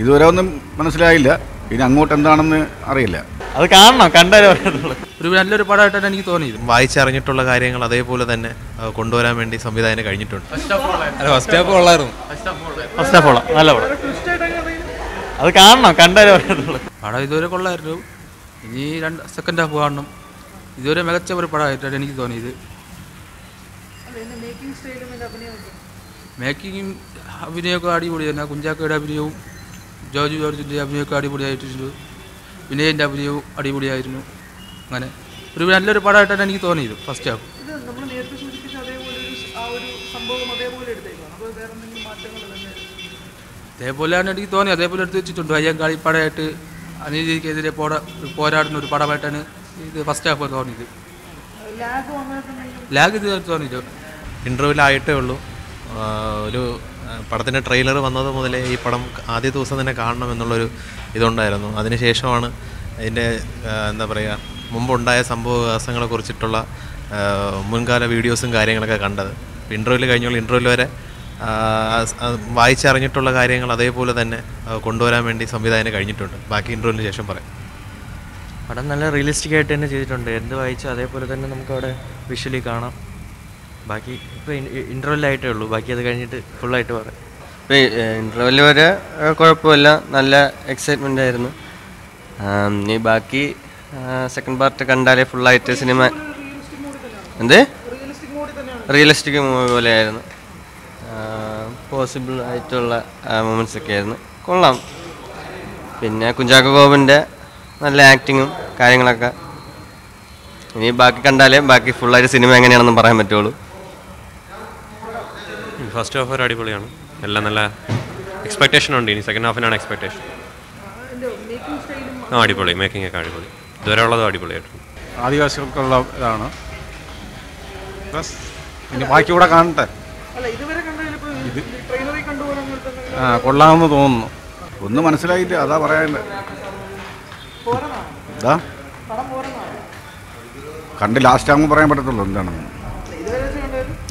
ഇതുവരെ ഒന്നും മനസ്സിലായില്ല. ഇനി അങ്ങോട്ട് എന്താണെന്ന് അറിയില്ല. അത് കാണണം കണ്ടാലേ ഒരു നല്ലൊരു പടമായിട്ടാണ് എനിക്ക് തോന്നിയത്. വായിച്ചറിഞ്ഞിട്ടുള്ള കാര്യങ്ങൾ അതേപോലെ തന്നെ കൊണ്ടുവരാൻ വേണ്ടി സംവിധായകന് കഴിഞ്ഞിട്ടുണ്ട്. ഫസ്റ്റ് ഹാഫ് കൊള്ളായിരുന്നു. ഫസ്റ്റ് ഓഫ് ഓൾ നല്ല പടം. അത് കാണണം കണ്ടാലേ പടം ഇതുവരെ കൊള്ളായിരുന്നു. ഇനി രണ്ട് സെക്കൻഡ് ഹാഫ് കാണണം. ഇതുവരെ മികച്ച ഒരു പടമായിട്ടാണ് എനിക്ക് തോന്നിയത്. മേക്കിങ്ങും അഭിനയമൊക്കെ അടിപൊളി തന്നെ. കുഞ്ചാക്കയുടെ അഭിനയവും ജോർജ് ജോർജിന്റെ അഭിനയമൊക്കെ അടിപൊളിയായിട്ടുണ്ട് വിനയന്റെ അഭിനയവും അടിപൊളിയായിരുന്നു. അങ്ങനെ. ഒരു നല്ലൊരു പടമായിട്ടാണ് എനിക്ക് തോന്നിയത് ഫസ്റ്റ് ഹാഫ്. ഇത് നമ്മൾ നേരത്തെ സൂചിപ്പിച്ച അതേപോലെ ഒരു ആ ഒരു സംഭവം അതേപോലെ എടുത്തേക്കാണ് അപ്പോൾ വേറെ മാറ്റങ്ങൾ തന്നെ അതേപോലെയാണ് എനിക്ക് തോന്നി അതേപോലെ എടുത്ത് വെച്ചിട്ടുണ്ട്. അയ്യങ്കാളി പടമായിട്ട് അനീതിക്കെതിരെ പോട പോരാടുന്ന ഒരു പടമായിട്ടാണ് ഇത് ഫസ്റ്റ് ഹാഫ് തോന്നിയത്. ലാഗ് ഇത് തോന്നിയില്ല. ഇന്റർവ്യൂലായിട്ടേ ഉള്ളൂ. ഒരു പടത്തിന്റെ ട്രെയിലർ വന്നത് മുതലേ ഈ പടം ആദ്യ ദിവസം തന്നെ കാണണം എന്നുള്ളൊരു ഇതുണ്ടായിരുന്നു. അതിനുശേഷമാണ് ഇതിന്റെ ആ, എന്താ പറയുക മുമ്പുണ്ടായ സംഭവ വികാസങ്ങളെ കുറിച്ചിട്ടുള്ള മുൻകാല വീഡിയോസും കാര്യങ്ങളൊക്കെ കണ്ടത്. ഇന്റർവ്യൂവിൽ കഴിഞ്ഞുള്ള ഇന്റർവ്യൂവിൽ വരെ വായിച്ചറിഞ്ഞിട്ടുള്ള കാര്യങ്ങൾ അതേപോലെ തന്നെ കൊണ്ടുവരാൻ വേണ്ടി സംവിധായകന് കഴിഞ്ഞിട്ടുണ്ട്. ബാക്കി ഇന്റർവ്യൂവിന് ശേഷം പറയാം. പടം നല്ല റിയലിസ്റ്റിക് ആയിട്ട് തന്നെ ചെയ്തിട്ടുണ്ട്. എന്ത് വായിച്ചു അതേപോലെ തന്നെ നമുക്കവിടെ വിഷ്വലി കാണാം. ബാക്കി ഇപ്പോൾ ഇന്റർവെല്ലായിട്ടേ ഉള്ളൂ. ബാക്കി അത് കഴിഞ്ഞിട്ട് ഫുള്ളായിട്ട് പറയാം ഇപ്പോൾ ഇന്റർവെൽ വരെ കുഴപ്പമില്ല. നല്ല എക്സൈറ്റ്മെന്റ് ആയിരുന്നു. ഇനി ബാക്കി സെക്കൻഡ് പാർട്ട് കണ്ടാലേ ഫുള്ളായിട്ട് സിനിമ എന്ത്? റിയലിസ്റ്റിക് മൂവി പോലെ ആയിരുന്നു പോസിബിൾ ആയിട്ടുള്ള മൂമെന്റ്സ് ഒക്കെ ആയിരുന്നു. കൊള്ളാം. പിന്നെ കുഞ്ചാക്കോ ഗോപിന്റെ നല്ല ആക്ടിങ്ങും കാര്യങ്ങളൊക്കെ. ഇനി ബാക്കി കണ്ടാലേ ബാക്കി ഫുള്ളായിട്ട് സിനിമ എങ്ങനെയാണെന്ന് പറയാൻ പറ്റുള്ളൂ. ഫസ്റ്റ് ഹാഫ് ഒരു അടിപൊളിയാണ്. എല്ലാം നല്ല എക്സ്പെക്ടേഷൻ ഉണ്ട് ഇനി സെക്കൻഡ് ഹാഫിനാണ് എക്സ്പെക്ടേഷൻ ആ അടിപൊളി. മേക്കിംഗ് ഒക്കെ അടിപൊളി. ഇതുവരെ ഉള്ളതും അടിപൊളിയായിട്ടുണ്ട് ആദിവാസികൾക്കുള്ള ഇതാണ്. ബസ് ഇനി ബാക്കി കൂടെ കാണട്ടെ. ആ കൊള്ളാമെന്ന് തോന്നുന്നു. ഒന്നും മനസ്സിലായില്ല. അതാ പറയാനുള്ളത് പോരെന്നാണ് ഇതാ. കണ്ട് ലാസ്റ്റ് ആകുമ്പോൾ പറയാൻ പറ്റത്തുള്ളൂ എന്താണെന്ന്.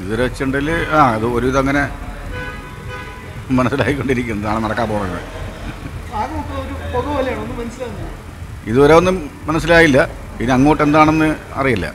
ഇത് ആ അത് ഒരു ഇതങ്ങനെ മനസ്സിലായിക്കൊണ്ടിരിക്കുന്നതാണ് നടക്കാൻ പോകുന്നത്. ഇതുവരെ ഒന്നും മനസ്സിലായില്ല. ഇനി അങ്ങോട്ട് എന്താണെന്ന് അറിയില്ല.